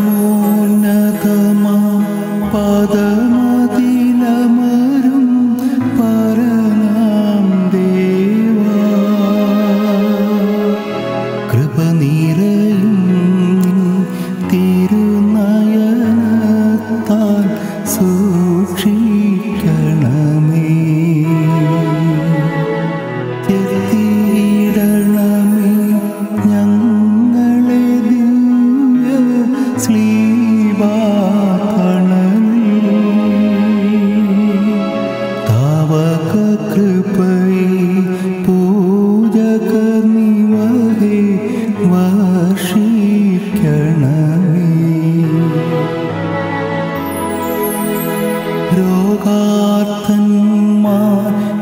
പരമോന്നതമാ പദമതിലമരും സൂക്ഷിക്കണമേ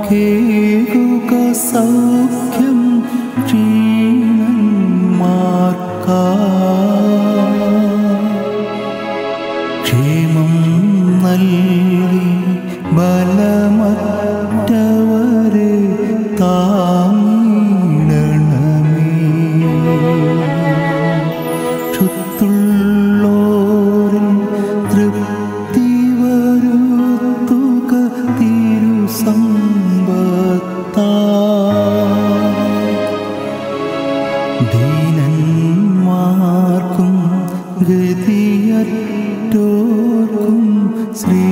കേകുക സൗഖ്യം ക്ഷേമം നൽകി ബലമറ്റവരെ താങ്ങിടണമേ ദീനന്മാർക്കും ഗതിയറ്റോർക്കും ശ്രീ